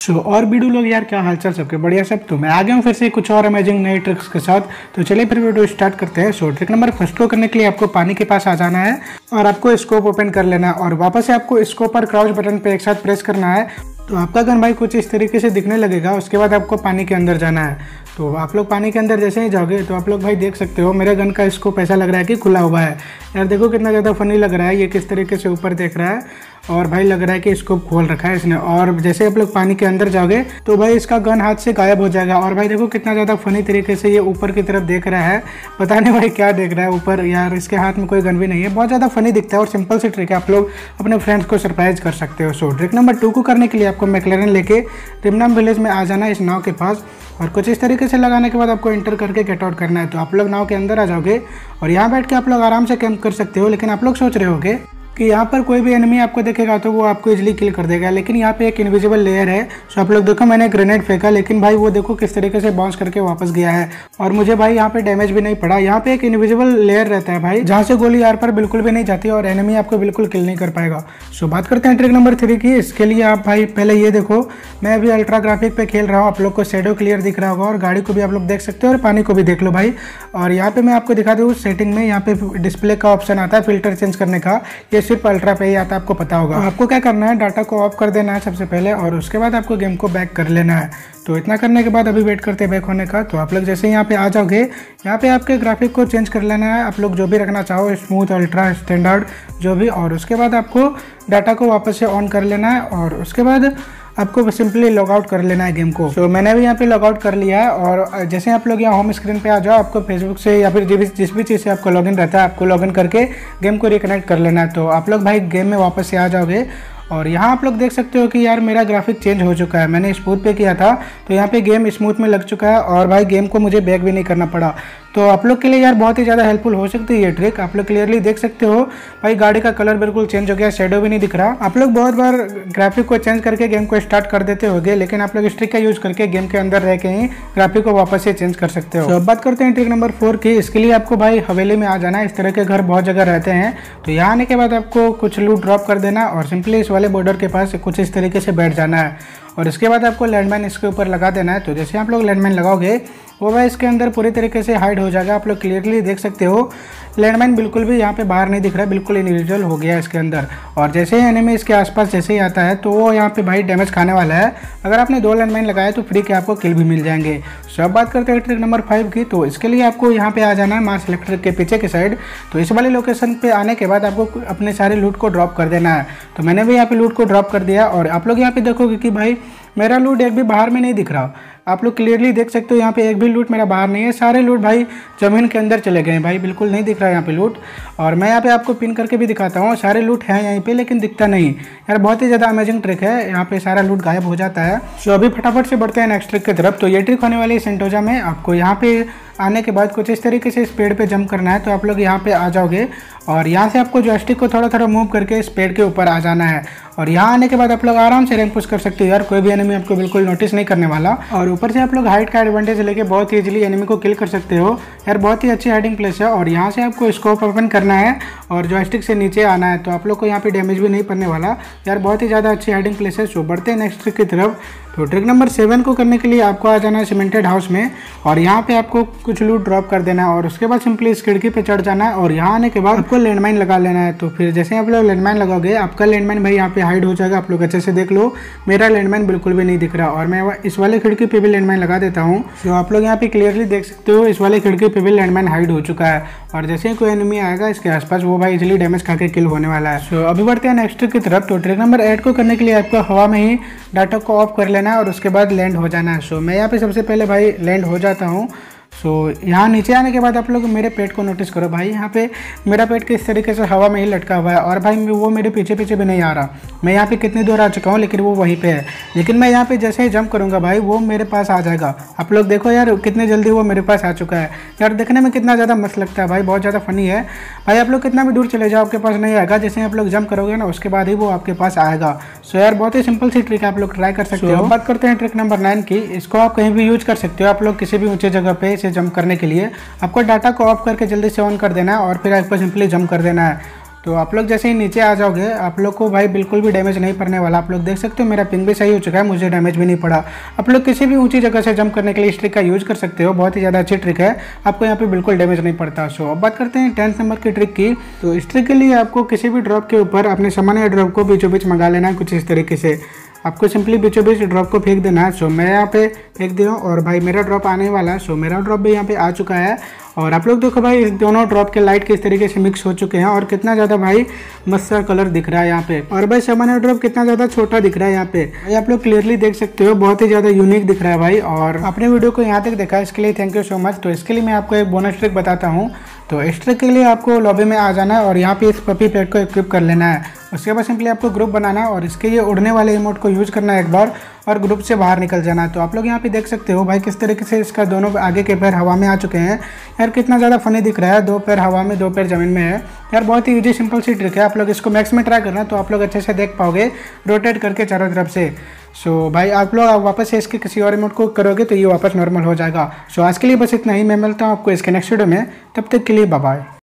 सो so, और Baidu लोग यार क्या हालचाल सबके? बढ़िया सब? तो मैं आ गया हूँ फिर से कुछ और अमेजिंग नए ट्रिक्स के साथ। तो चलिए फिर वीडियो स्टार्ट करते हैं। So so, trick number first को करने के लिए आपको पानी के पास आ जाना है और आपको स्कोप ओपन कर लेना है और वापस से आपको स्कोप और क्राउच बटन पे एक साथ प्रेस करना है। तो आपका गन भाई कुछ इस तरीके से दिखने लगेगा उसके बाद आपको पानी के अंदर जाना है। तो आप लोग पानी के अंदर जैसे ही जाओगे तो आप लोग भाई देख सकते हो मेरे गन का स्कोप ऐसा लग रहा है कि खुला हुआ है। यार देखो कितना ज़्यादा फनी लग रहा है, ये किस तरीके से ऊपर देख रहा है। और भाई लग रहा है कि इसको खोल रखा है इसने। और जैसे आप लोग पानी के अंदर जाओगे तो भाई इसका गन हाथ से गायब हो जाएगा। और भाई देखो कितना ज़्यादा फनी तरीके से ये ऊपर की तरफ़ देख रहा है। पता नहीं भाई क्या देख रहा है ऊपर। यार इसके हाथ में कोई गन भी नहीं है। बहुत ज़्यादा फनी दिखता है और सिंपल सी ट्रिक है। आप लोग अपने फ्रेंड्स को सरप्राइज़ कर सकते हो। सो ट्रिक नंबर टू को करने के लिए आपको मैकलेरन लेके रिमनाम विलेज में आ जाना है इस नाव के पास। और कुछ इस तरीके से लगाने के बाद आपको इंटर करके गेट आउट करना है। तो आप लोग नाव के अंदर आ जाओगे और यहाँ बैठ के आप लोग आराम से कैंप कर सकते हो, लेकिन आप लोग सोच रहे होगे कि यहाँ पर कोई भी एनिमी आपको देखेगा तो वो आपको इजिली किल कर देगा। लेकिन यहाँ पे एक इनविजिबल लेयर है सो आप लोग देखो मैंने ग्रेनेड फेंका, लेकिन भाई वो देखो किस तरीके से बाउंस करके वापस गया है। और मुझे भाई यहाँ पे डैमेज भी नहीं पड़ा। यहाँ पे एक इनविजिबल लेयर रहता है भाई, जहाँ से गोली यार पर बिल्कुल भी नहीं जाती और एनिमी आपको बिल्कुल किल नहीं कर पाएगा। सो बात करते हैं ट्रिक नंबर थ्री की। इसके लिए आप भाई पहले ये देखो, मैं अभी अल्ट्रा ग्राफिक पे खेल रहा हूँ, आप लोग को शेडो क्लियर दिख रहा होगा और गाड़ी को भी आप लोग देख सकते हो और पानी को भी देख लो भाई। और यहाँ पे मैं आपको दिखा दूँ सेटिंग में यहाँ पे डिस्प्ले का ऑप्शन आता है फ़िल्टर चेंज करने का। ये सिर्फ़ अल्ट्रा पे ही आता है आपको पता होगा। आपको क्या करना है डाटा को ऑफ़ कर देना है सबसे पहले और उसके बाद आपको गेम को बैक कर लेना है। तो इतना करने के बाद अभी वेट करते हैं बैक होने का। तो आप लोग जैसे यहाँ पे आ जाओगे यहाँ पे आपके ग्राफिक को चेंज कर लेना है। आप लोग जो भी रखना चाहो स्मूथ अल्ट्रा स्टैंडर्ड जो भी और उसके बाद आपको डाटा को वापस से ऑन कर लेना है और उसके बाद आपको सिंपली लॉग आउट कर लेना है गेम को। तो so, मैंने भी यहाँ पे लॉग आउट कर लिया है और जैसे आप लोग यहाँ होम स्क्रीन पे आ जाओ आपको फेसबुक से या फिर जिस जिस भी चीज़ से आपको लॉगिन रहता है आपको लॉगिन करके गेम को रिकनेक्ट कर लेना है। तो आप लोग भाई गेम में वापस से आ जाओगे और यहाँ आप लोग देख सकते हो कि यार मेरा ग्राफिक चेंज हो चुका है। मैंने स्मूथ पे किया था तो यहाँ पे गेम स्मूथ में लग चुका है और भाई गेम को मुझे बैक भी नहीं करना पड़ा। तो आप लोग के लिए यार बहुत ही ज़्यादा हेल्पफुल हो सकती है ये ट्रिक आप लोग क्लियरली देख सकते हो। भाई गाड़ी का कलर बिल्कुल चेंज हो गया शेडो भी नहीं दिख रहा। आप लोग बहुत बार ग्राफिक को चेंज करके गेम को स्टार्ट कर देते होगे लेकिन आप लोग इस ट्रिक का यूज़ करके गेम के अंदर रह के ही ग्राफिक को वापस से चेंज कर सकते हो। तो अब बात करते हैं ट्रिक नंबर फोर की। इसके लिए आपको भाई हवेली में आ जाना इस तरह के घर बहुत जगह रहते हैं। तो यहाँ आने के बाद आपको कुछ लूट ड्रॉप कर देना और सिंपली इस वाले बॉर्डर के पास कुछ इस तरीके से बैठ जाना है। और इसके बाद आपको लैंडमाइन इसके ऊपर लगा देना है। तो जैसे आप लोग लैंडमाइन लगाओगे, वो भाई इसके अंदर पूरी तरीके से हाइड हो जाएगा। आप लोग क्लियरली देख सकते हो लैंडमाइन बिल्कुल भी यहाँ पे बाहर नहीं दिख रहा है बिल्कुल इंडिविजुअल हो गया इसके अंदर। और जैसे ही एनिमी इसके आसपास जैसे ही आता है तो वो यहाँ पे भाई डैमेज खाने वाला है। अगर आपने दो लैंडमाइन लगाया तो फ्री के आपको किल भी मिल जाएँगे। सो अब बात करते हैं ट्रिक नंबर फाइव की तो इसके लिए आपको यहाँ पे आ जाना है मास इलेक्ट्रिक के पीछे की साइड तो इस वाली लोकेशन पे आने के बाद आपको अपने सारे लूट को ड्रॉप कर देना है। तो मैंने भी यहाँ पे लूट को ड्रॉप कर दिया, और आप लोग यहाँ पे देखोगे कि भाई मेरा लूट एक भी बाहर में नहीं दिख रहा। आप लोग क्लियरली देख सकते हो, यहाँ पे एक भी लूट मेरा बाहर नहीं है। सारे लूट भाई ज़मीन के अंदर चले गए हैं भाई, बिल्कुल नहीं दिख रहा है यहाँ पे लूट और मैं यहाँ पे आपको पिन करके भी दिखाता हूँ, सारे लूट हैं यहीं पे, लेकिन दिखता नहीं। यार, बहुत ही ज़्यादा अमेजिंग ट्रिक है, यहाँ पे सारा लूट गायब हो जाता है। सो अभी फटाफट से बढ़ते हैं नेक्स्ट ट्रिक की तरफ़। तो ये ट्रिक होने वाली है सेंटोजा में। आपको यहाँ पे आने के बाद कुछ इस तरीके से इस पेड़ पे जंप करना है तो आप लोग यहाँ पे आ जाओगे। और यहाँ से आपको जॉयस्टिक को थोड़ा थोड़ा मूव करके इस पेड़ के ऊपर आ जाना है। और यहाँ आने के बाद आप लोग आराम से रैंक पुश कर सकते हो। यार, कोई भी एनिमी आपको बिल्कुल नोटिस नहीं करने वाला। और ऊपर से आप लोग हाइट का एडवांटेज लेके बहुत इजीली एनिमी को किल कर सकते हो। यार, बहुत ही अच्छी हाइडिंग प्लेस है और यहाँ से आपको स्कोप ओपन करना है। और जॉयस्टिक से नीचे आना है तो आप लोग को यहाँ पे डैमेज भी नहीं पड़ने वाला। यार, बहुत ही ज़्यादा अच्छी हाइडिंग प्लेस है। सो बढ़ते हैं नेक्स्ट ट्रिक की तरफ़। तो ट्रिक नंबर सेवन को करने के लिए आपको आ जाना है सीमेंटेड हाउस में, और यहाँ पे आपको कुछ लूट ड्रॉप कर देना है, और उसके बाद सिंपली इस खिड़की पे चढ़ जाना है, और यहाँ आने के बाद आपको लैंडमाइन लगा लेना है। तो फिर जैसे आप लोग लैंडमाइन लगाओगे, आपका लैंडमाइन भाई यहाँ पे हाइड हो जाएगा। आप लोग अच्छे से देख लो। मेरा लैंडमाइन बिल्कुल भी नहीं दिख रहा, और मैं इस वाले खिड़की पे भी लैंडमाइन लगा देता हूँ। तो आप लोग यहाँ पे क्लियरली देख सकते हो, इस वाले खिड़की पे भी लैंडमाइन हाइड हो चुका है। और जैसे ही कोई एनिमी आएगा, इसके आसपास वो भाई इजिली डैमेज खा के किल होने वाला है। So, अभी बढ़ते हैं नेक्स्ट की तरफ़। तो ट्रिक नंबर एट को करने के लिए आपको हवा में ही डाटा को ऑफ़ कर लेना है और उसके बाद लैंड हो जाना है। सो so, मैं यहाँ पे सबसे पहले भाई लैंड हो जाता हूँ। सो so, यहाँ नीचे आने के बाद आप लोग मेरे पेट को नोटिस करो भाई। यहाँ पे मेरा पेट किस तरीके से हवा में ही लटका हुआ है। और भाई वो मेरे पीछे पीछे भी नहीं आ रहा। मैं यहाँ पे कितनी दूर आ चुका हूँ लेकिन वो वहीं पे है। लेकिन मैं यहाँ पे जैसे ही जंप करूँगा भाई वो मेरे पास आ जाएगा। आप लोग देखो यार कितनी जल्दी वो मेरे पास आ चुका है। यार देखने में कितना ज़्यादा मस्त लगता है भाई बहुत ज़्यादा फनी है। भाई आप लोग कितना भी दूर चले जाओ आपके पास नहीं आएगा। जैसे आप लोग जंप करोगे ना उसके बाद ही वो आपके पास आएगा। सो यार बहुत ही सिंपल सी ट्रिक आप लोग ट्राई कर सकते हो। बात करते हैं ट्रिक नंबर नाइन की। इसको आप कहीं भी यूज़ कर सकते हो। आप लोग किसी भी ऊँचे जगह पे इसे जंप करने के लिए आपको डाटा को ऑफ़ करके जल्दी से ऑन कर देना है और फिर आपको सिंपली जंप कर देना है। तो आप लोग जैसे ही नीचे आ जाओगे, आप लोग को भाई बिल्कुल भी डैमेज नहीं पड़ने वाला। आप लोग देख सकते हो मेरा पिंग भी सही हो चुका है, मुझे डैमेज भी नहीं पड़ा। आप लोग किसी भी ऊँची जगह से जंप करने के लिए इस ट्रिक का यूज़ कर सकते हो, बहुत ही ज़्यादा अच्छी ट्रिक है। आपको यहाँ पे बिल्कुल डैमेज नहीं पड़ता। सो अब बात करते हैं टेंथ नंबर की ट्रिक की। तो इस ट्रिक के लिए आपको किसी भी ड्रॉप के ऊपर अपने सामान्य ड्रॉप को बीचों बीच मंगा लेना है कुछ इस तरीके से। आपको सिंपली बीचों बीच ड्रॉप को फेंक देना है। सो मैं यहाँ पे फेंक दिया और भाई मेरा ड्रॉप आने वाला है। सो मेरा ड्रॉप भी यहाँ पे आ चुका है। और आप लोग देखो भाई इस दोनों ड्रॉप के लाइट किस तरीके से मिक्स हो चुके हैं और कितना ज़्यादा भाई मस्त कलर दिख रहा है यहाँ पे। और भाई, सामान्य ड्रॉप कितना ज़्यादा छोटा दिख रहा है यहाँ पे। भाई, आप लोग क्लियरली देख सकते हो, बहुत ही ज़्यादा यूनिक दिख रहा है भाई। और अपने वीडियो को यहाँ तक देखा इसके लिए थैंक यू सो मच तो इसके लिए मैं आपको एक बोनस ट्रिक बताता हूँ। तो इस ट्रिक के लिए आपको लॉबी में आ जाना है और यहाँ पे इस पपी प्लेट को इक्विप कर लेना है। उसके बाद सिंपली आपको ग्रुप बनाना और इसके लिए उड़ने वाले इमोट को यूज़ करना है एक बार और ग्रुप से बाहर निकल जाना। है तो आप लोग यहाँ पे देख सकते हो भाई किस तरीके से इसका दोनों आगे के पैर हवा में आ चुके हैं। यार कितना ज़्यादा फनी दिख रहा है। दो पैर हवा में दो पैर ज़मीन में है। यार बहुत ही ईजी सिंपल सी ट्रिक है। आप लोग इसको मैक्स में ट्राई करना तो आप लोग अच्छे से देख पाओगे। रोटेट करके चारों तरफ़ से। सो so, भाई आप लोग वापस से इसके किसी और रिमोट को करोगे तो ये वापस नॉर्मल हो जाएगा। सो so, आज के लिए बस इतना ही। मैं मिलता हूँ आपको इसके नेक्स्ट वीडियो में। तब तक के लिए बाय